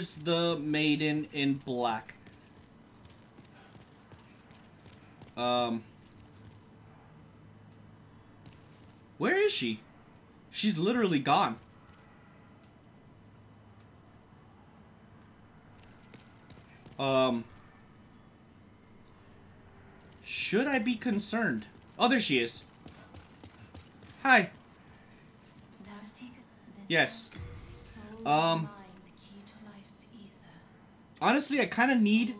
Where's the maiden in black? Um. Where is she? She's literally gone. Um. Should I be concerned? Oh, there she is. Hi. Yes. Um. Honestly, I kind of need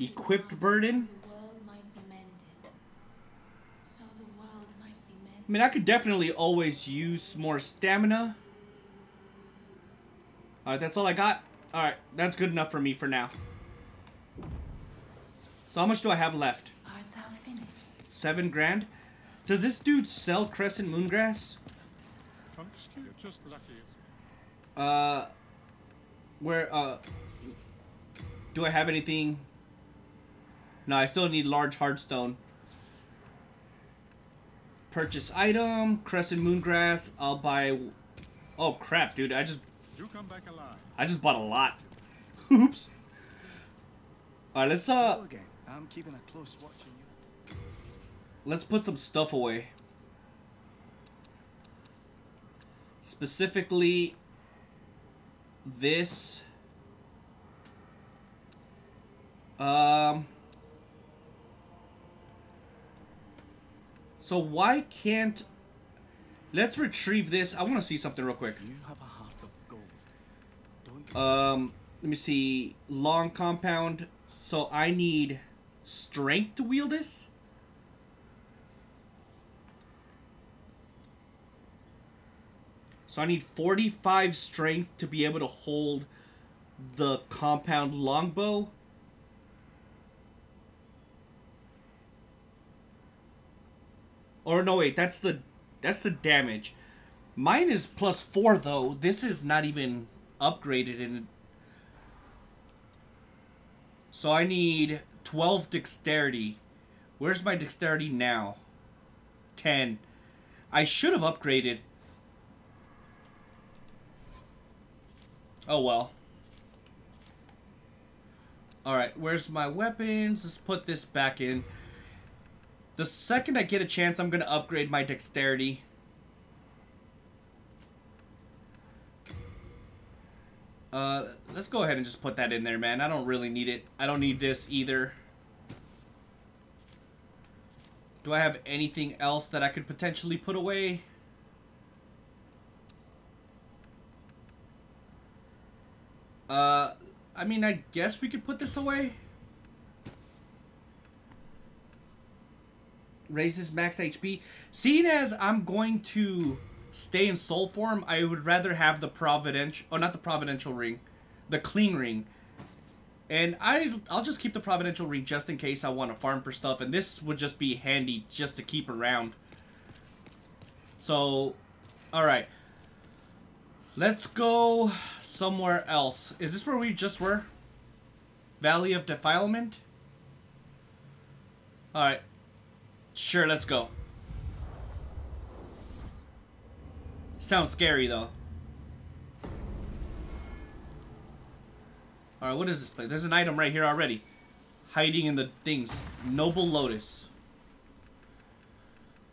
equipped burden. I mean, I could definitely always use more stamina. Alright, that's all I got. Alright, that's good enough for me for now. So how much do I have left? Seven grand? Does this dude sell Crescent Moongrass? Just lucky. Uh, where, uh, do I have anything? No, I still need large hardstone. Purchase item, Crescent Moongrass. I'll buy. Oh crap, dude! I just. You come back alive. I just bought a lot. Oops. All right, let's uh. Hello again. I'm keeping a close watch on you. Let's put some stuff away. Specifically, this. Um. So why can't... Let's retrieve this. I want to see something real quick. You have a heart of gold. Don't Um, let me see. Long compound. So I need strength to wield this? So I need 45 strength to be able to hold the compound longbow. Or no, wait, that's the that's the damage. Mine is plus four though. This is not even upgraded in. So I need twelve dexterity. Where's my dexterity now? Ten. I should have upgraded. Oh well. Alright, where's my weapons? Let's put this back in. The second I get a chance, I'm going to upgrade my dexterity. Uh, let's go ahead and just put that in there, man. I don't really need it. I don't need this either. Do I have anything else that I could potentially put away? Uh, I mean, I guess we could put this away. Raises max HP. Seeing as I'm going to stay in soul form, I would rather have the providential, oh, not the providential ring, the Cling Ring. And I, I'll just keep the providential ring just in case I want to farm for stuff. And this would just be handy just to keep around. So, alright. Let's go somewhere else. Is this where we just were? Valley of Defilement? Alright. Sure, let's go. Sounds scary, though. Alright, what is this place? There's an item right here already. Hiding in the things. Noble Lotus.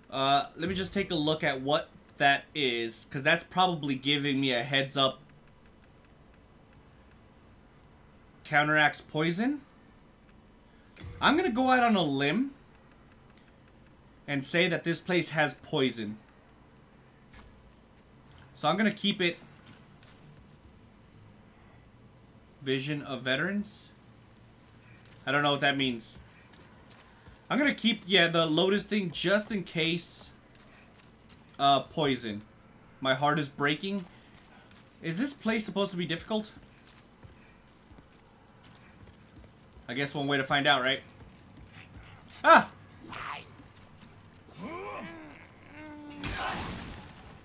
Uh, let me just take a look at what that is. Because that's probably giving me a heads up. Counteracts poison. I'm going to go out on a limb and say that this place has poison. So I'm going to keep it Vision of Veterans. I don't know what that means. I'm going to keep, yeah, the Lotus thing just in case uh, poison. My heart is breaking. Is this place supposed to be difficult? I guess one way to find out, right? Ah!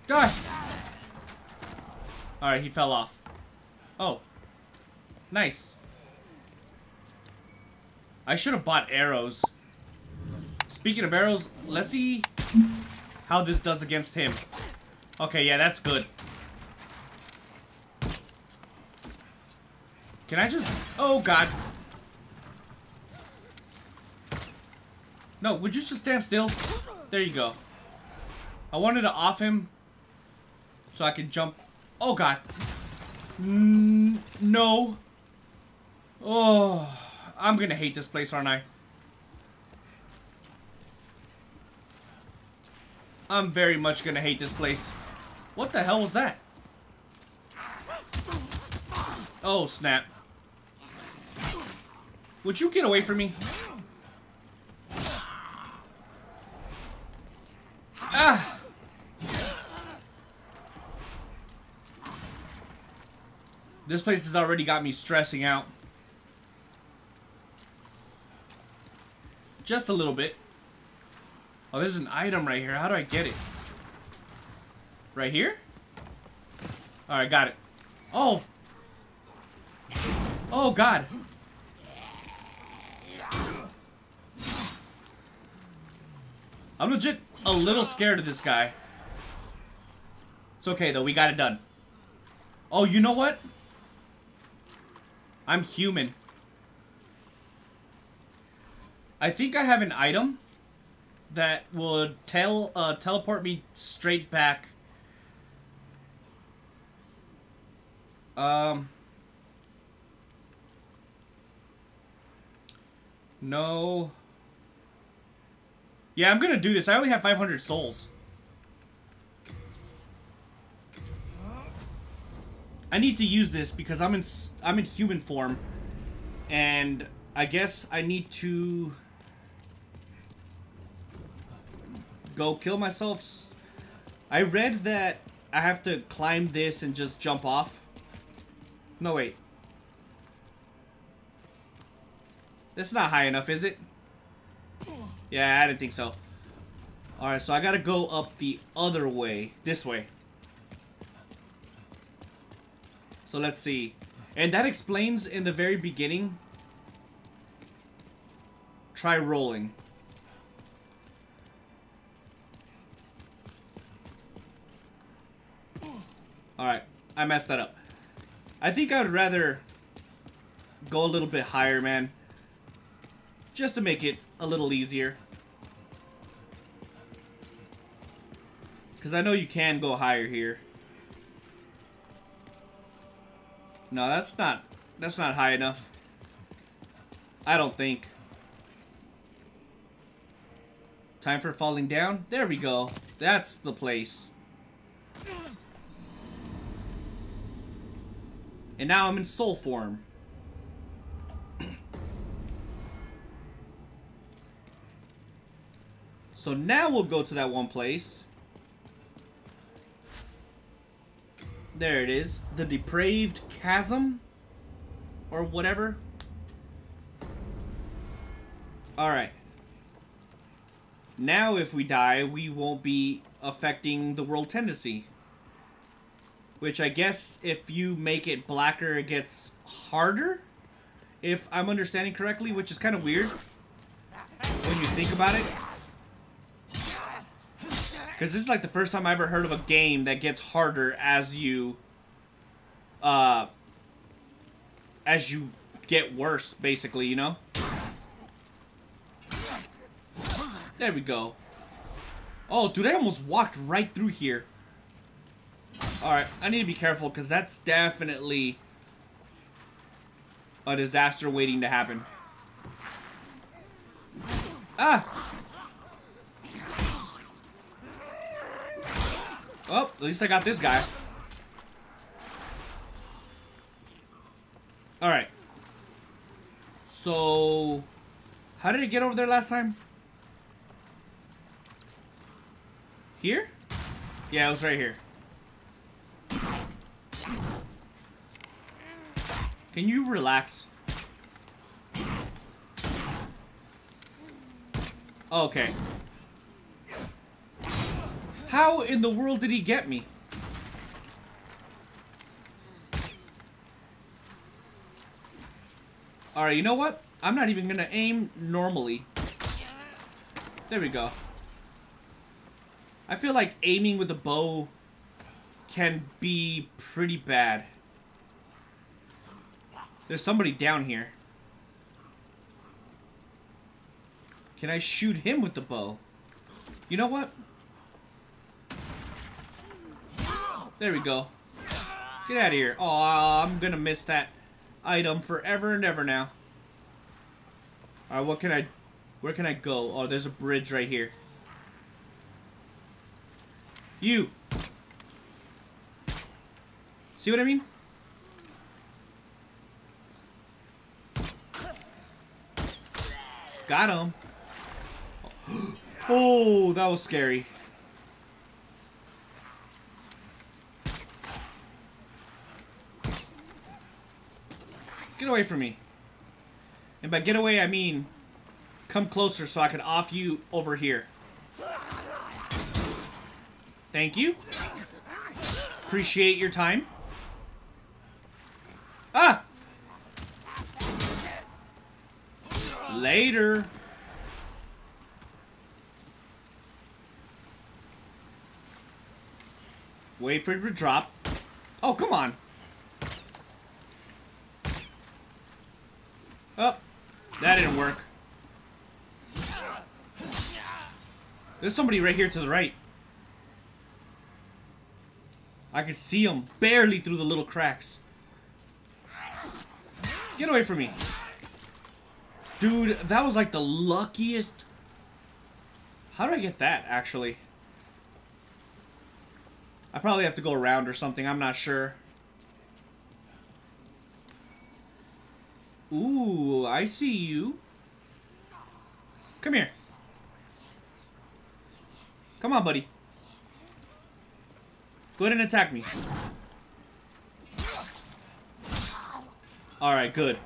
Die! Alright, he fell off. Oh. Nice. I should have bought arrows. Speaking of arrows, let's see how this does against him. Okay, yeah, that's good. Can I just... Oh, God. No, would you just stand still? There you go. I wanted to off him so I could jump. Oh, God. No. Oh, I'm gonna hate this place, aren't I? I'm very much gonna hate this place. What the hell was that? Oh, snap. Would you get away from me? Ah! This place has already got me stressing out. Just a little bit. Oh, there's an item right here. How do I get it? Right here? Alright, got it. Oh! Oh, God. I'm legit a little scared of this guy. It's okay, though. We got it done. Oh, you know what? I'm human. I think I have an item that would tel uh, teleport me straight back. Um. No. Yeah, I'm gonna do this. I only have 500 souls. I need to use this because I'm in I'm in human form, and I guess I need to go kill myself. I read that I have to climb this and just jump off. No, wait. That's not high enough, is it? Yeah, I didn't think so. Alright, so I gotta go up the other way. This way. So let's see. And that explains in the very beginning. Try rolling. Alright, I messed that up. I think I'd rather go a little bit higher, man. Just to make it a little easier. Because I know you can go higher here. No, that's not, that's not high enough. I don't think. Time for falling down? There we go. That's the place. And now I'm in soul form. so now we'll go to that one place. There it is. The Depraved Chasm? Or whatever. Alright. Now if we die, we won't be affecting the world tendency. Which I guess if you make it blacker, it gets harder? If I'm understanding correctly, which is kind of weird. When you think about it. Because this is like the first time I ever heard of a game that gets harder as you... Uh... As you get worse, basically, you know? There we go. Oh, dude, I almost walked right through here. Alright, I need to be careful because that's definitely a disaster waiting to happen. Ah! Oh, at least I got this guy. Alright. So... How did it get over there last time? Here? Yeah, it was right here. Can you relax? Okay. How in the world did he get me? Alright, you know what? I'm not even gonna aim normally. There we go. I feel like aiming with the bow can be pretty bad. There's somebody down here. Can I shoot him with the bow? You know what? There we go. Get out of here. Oh, I'm gonna miss that item forever and ever now. Alright, what can I... Where can I go? Oh, there's a bridge right here. You! See what I mean? Got him. Oh, that was scary. Get away from me. And by get away, I mean come closer so I can off you over here. Thank you. Appreciate your time. Ah! Later. Wait for it to drop. Oh, come on. Oh, that didn't work. There's somebody right here to the right. I can see him barely through the little cracks. Get away from me. Dude, that was like the luckiest... How do I get that, actually? I probably have to go around or something. I'm not sure. Ooh, I see you. Come here. Come on, buddy. Go ahead and attack me. Alright, good.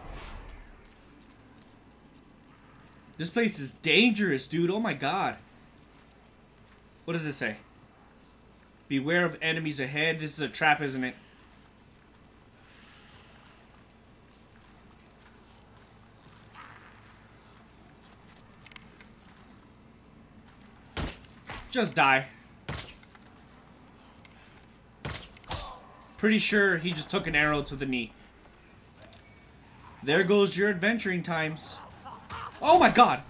This place is dangerous, dude. Oh my god. What does it say? Beware of enemies ahead. This is a trap, isn't it? Just die. Pretty sure he just took an arrow to the knee. There goes your adventuring times. Oh my god!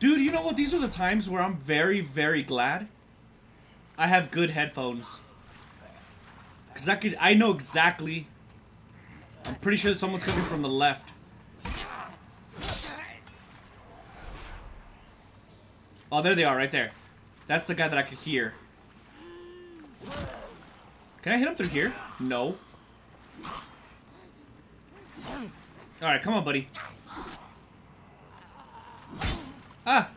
Dude, you know what? These are the times where I'm very, very glad I have good headphones. Because I could, I know exactly. I'm pretty sure someone's coming from the left. Oh, there they are, right there. That's the guy that I could hear. Can I hit him through here? No. Alright, come on, buddy. Ah!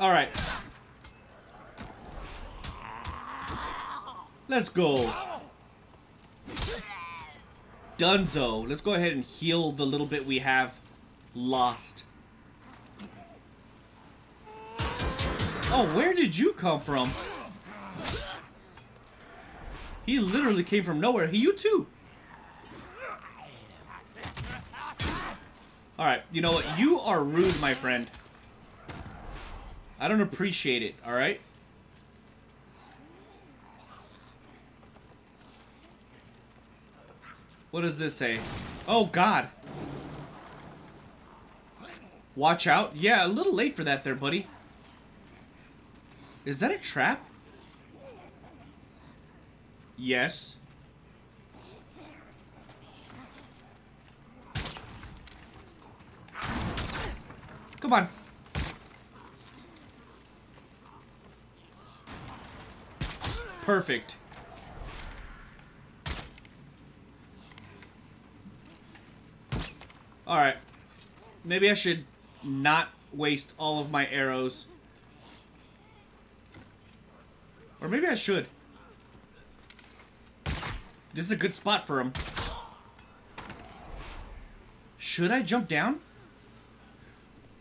Alright. Let's go. Dunzo. Let's go ahead and heal the little bit we have lost. Oh, where did you come from? He literally came from nowhere. He, you too. Alright, you know what? You are rude, my friend. I don't appreciate it, alright? What does this say? Oh, God. Watch out. Yeah, a little late for that there, buddy. Is that a trap? Yes. Come on. Perfect. Alright. Maybe I should not waste all of my arrows. Or maybe I should. This is a good spot for him. Should I jump down?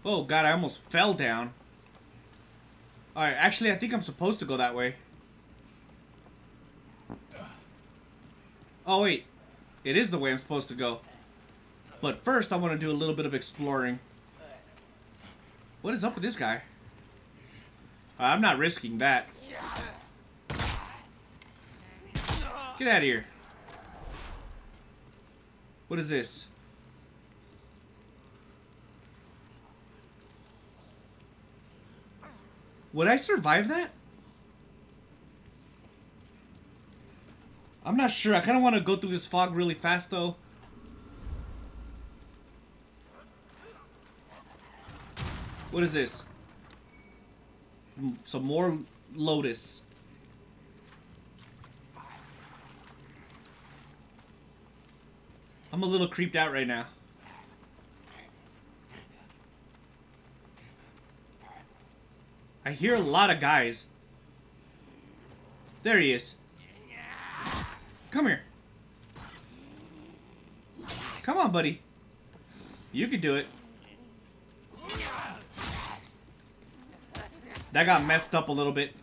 Oh god, I almost fell down. Alright, actually I think I'm supposed to go that way. Oh wait, it is the way I'm supposed to go. But first I want to do a little bit of exploring. What is up with this guy? Uh, I'm not risking that. Get out of here. What is this? Would I survive that? I'm not sure. I kind of want to go through this fog really fast, though. What is this? Some more Lotus. I'm a little creeped out right now. I hear a lot of guys. There he is. Come here. Come on, buddy. You can do it. That got messed up a little bit.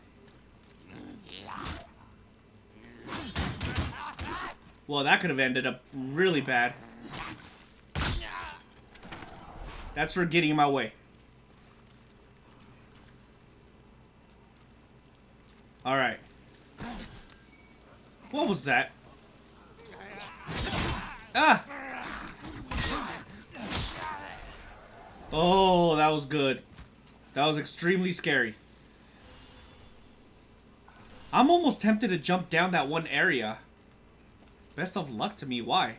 Well, that could have ended up really bad. That's for getting in my way. Alright. What was that? Ah! Oh, that was good. That was extremely scary. I'm almost tempted to jump down that one area. Best of luck to me. Why?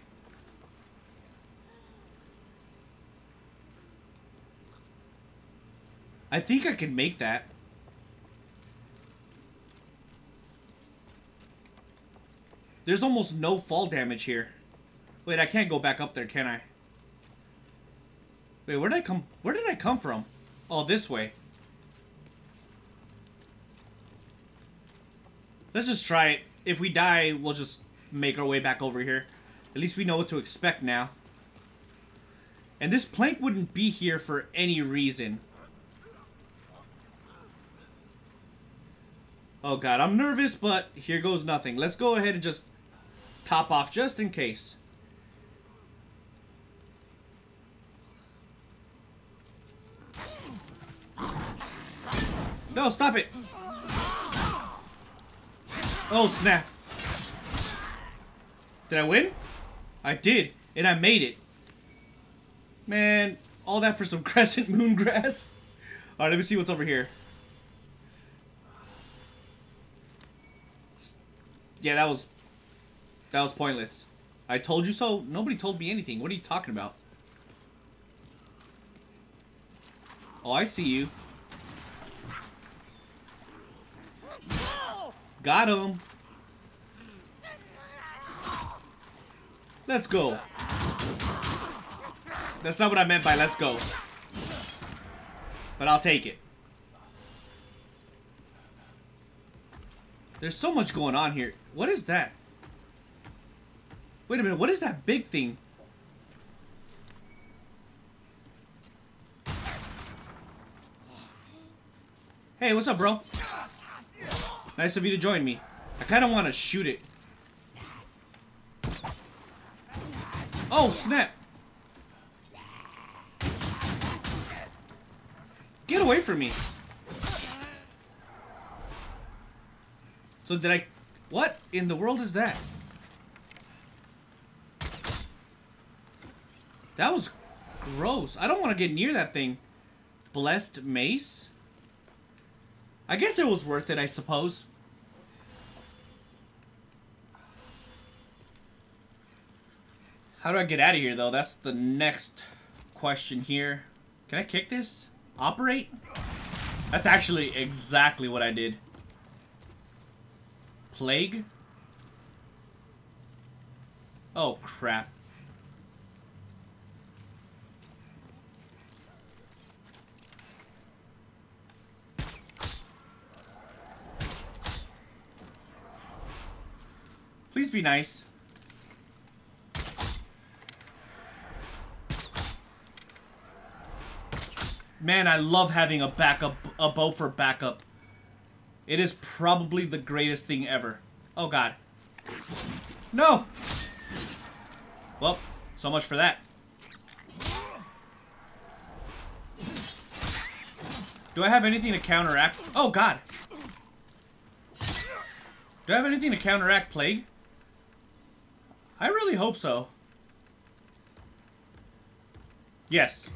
I think I can make that. There's almost no fall damage here. Wait, I can't go back up there, can I? Wait, where did I come? Where did I come from? Oh, this way. Let's just try it. If we die, we'll just make our way back over here. At least we know what to expect now. And this plank wouldn't be here for any reason. Oh god, I'm nervous, but here goes nothing. Let's go ahead and just top off just in case. No, stop it! Oh, snap. Did I win? I did, and I made it. Man, all that for some crescent moon grass? Alright, let me see what's over here. Yeah, that was... That was pointless. I told you so? Nobody told me anything. What are you talking about? Oh, I see you. Got him. Let's go. That's not what I meant by let's go. But I'll take it. There's so much going on here. What is that? Wait a minute, what is that big thing? Hey, what's up, bro? Nice of you to join me. I kind of want to shoot it. Oh, snap! Get away from me! So did I... What in the world is that? That was gross. I don't want to get near that thing. Blessed mace? I guess it was worth it, I suppose. How do I get out of here, though? That's the next question here. Can I kick this? Operate? That's actually exactly what I did. Plague? Oh, crap. Please be nice. Man, I love having a backup, a bow for backup. It is probably the greatest thing ever. Oh god. No! Well, so much for that. Do I have anything to counteract? Oh, God. Do I have anything to counteract Plague? I really hope so. Yes.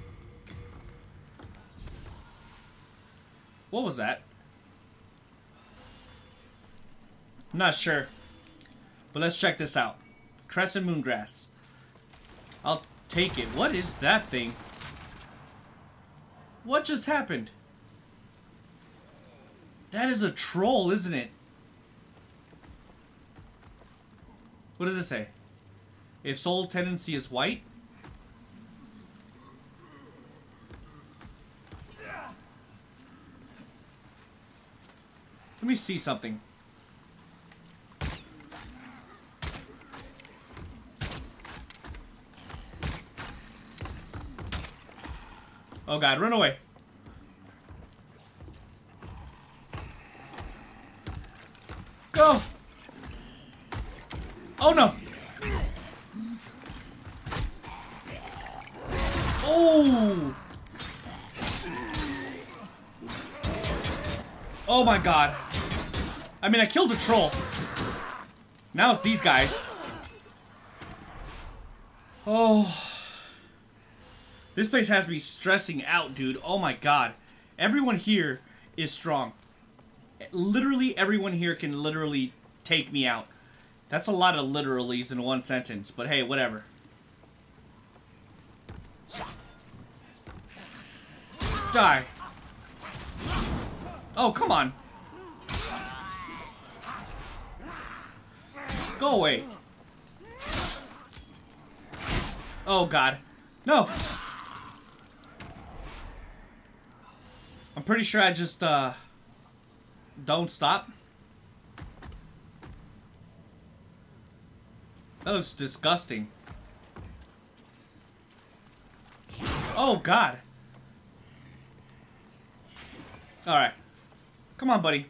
What was that? I'm not sure. But let's check this out. Crescent Moongrass. I'll take it. What is that thing? What just happened? That is a troll, isn't it? What does it say? If soul tendency is white? Let me see something. Oh god, run away. Go! Oh no! Oh! Oh my god. I mean, I killed a troll. Now it's these guys. Oh. This place has me stressing out, dude. Oh my god. Everyone here is strong. Literally everyone here can literally take me out. That's a lot of literallys in one sentence, but hey, whatever. Die. Oh, come on. Go away. Oh, God. No. I'm pretty sure I just, uh... Don't stop. That looks disgusting. Oh, God. Alright. Come on, buddy.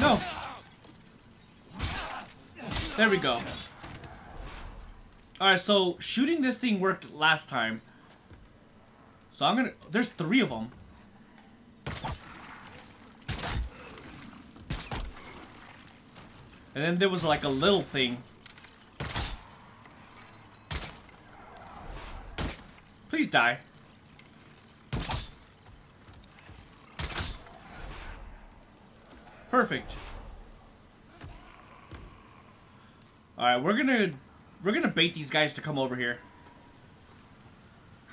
No. There we go. Alright, so shooting this thing worked last time. So I'm gonna... There's three of them. And then there was like a little thing. Please die. Perfect. Alright, we're gonna... We're gonna bait these guys to come over here.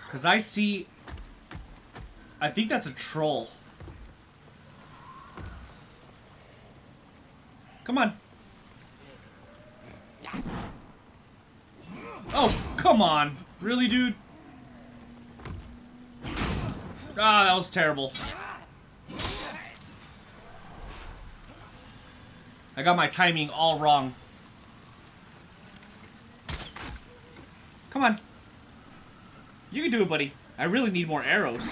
Because I see... I think that's a troll. Come on. Oh, come on. Really, dude? Ah, that was terrible. I got my timing all wrong. Come on. You can do it, buddy. I really need more arrows.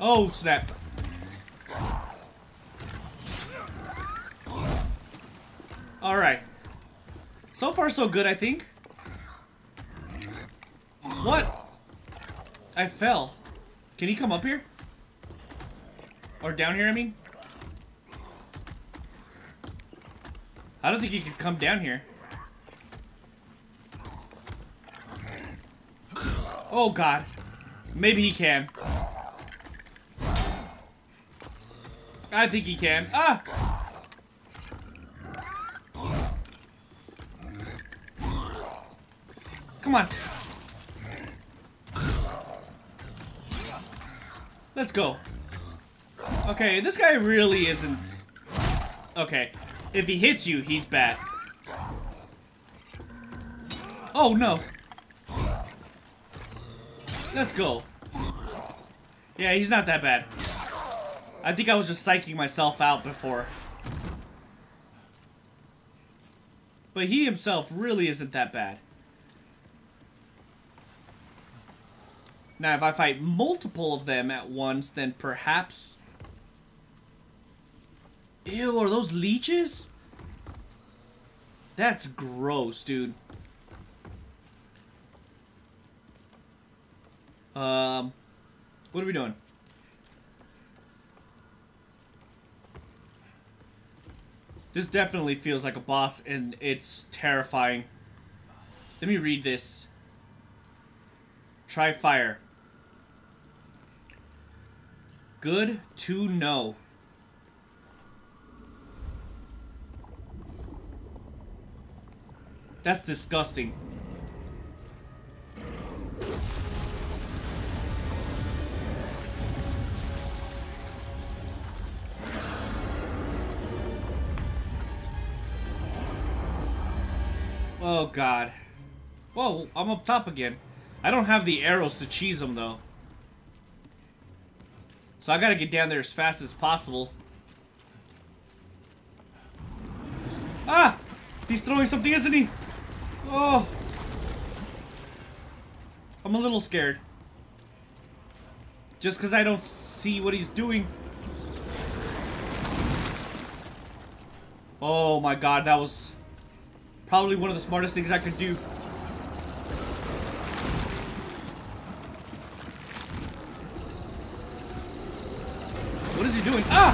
Oh, snap. Alright. So far, so good, I think. What? I fell. Can he come up here? Or down here, I mean? I don't think he could come down here. Oh, God. Maybe he can. I think he can. Ah! Come on. Let's go. Okay, this guy really isn't... Okay. If he hits you, he's bad. Oh, no. Let's go. Yeah, he's not that bad. I think I was just psyching myself out before. But he himself really isn't that bad. Now, if I fight multiple of them at once, then perhaps... Ew, are those leeches? That's gross, dude. Um, what are we doing? This definitely feels like a boss, and it's terrifying. Let me read this. Try fire. Good to know. That's disgusting. Oh god. Whoa, I'm up top again. I don't have the arrows to cheese them though. So I gotta get down there as fast as possible. Ah! He's throwing something, isn't he? Oh! I'm a little scared. Just because I don't see what he's doing. Oh my god, that was probably one of the smartest things I could do. What is he doing? Ah!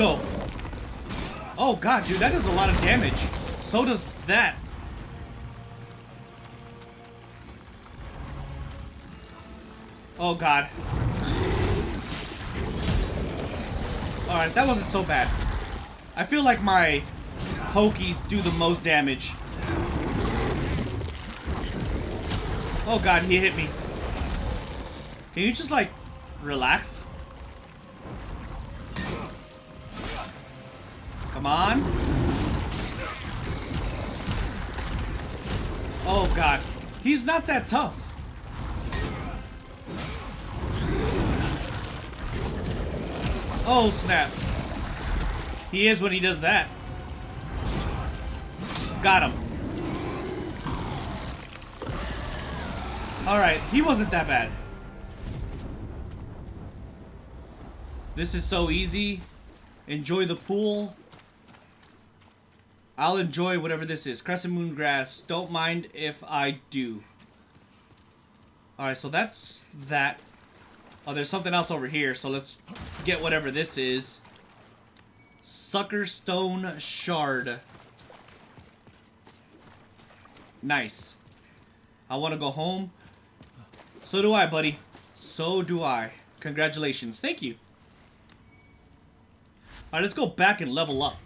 Go. Oh god, dude, that does a lot of damage. So does that. Oh god. Alright, that wasn't so bad. I feel like my Hokies do the most damage. Oh god, he hit me. Can you just like relax? Come on. Oh god. He's not that tough. Oh snap. He is when he does that. Got him. Alright, he wasn't that bad. This is so easy. Enjoy the pool. I'll enjoy whatever this is. Crescent moon grass. Don't mind if I do. Alright, so that's that. Oh, there's something else over here, so let's get whatever this is. Sucker Stone Shard. Nice. I want to go home. So do I, buddy. So do I. Congratulations. Thank you. Alright, let's go back and level up.